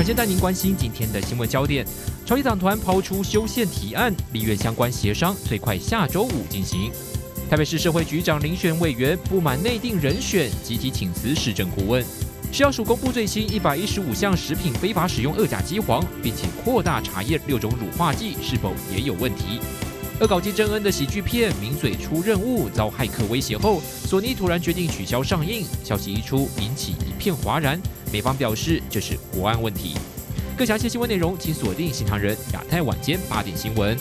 首先带您关心今天的新闻焦点：朝野党团抛出修宪提案，立院相关协商最快下周五进行。台北市社会局长遴选委员不满内定人选，集体请辞市政顾问。食药署公布最新一百一十五项食品非法使用二甲基黄，并且扩大查验六种乳化剂是否也有问题。恶搞金正恩的喜剧片《名嘴出任务》遭骇客威胁后，索尼突然决定取消上映。消息一出，引起一片哗然。美方表示这是国安问题。更详细新闻内容，请锁定新唐人亚太晚间八点新闻。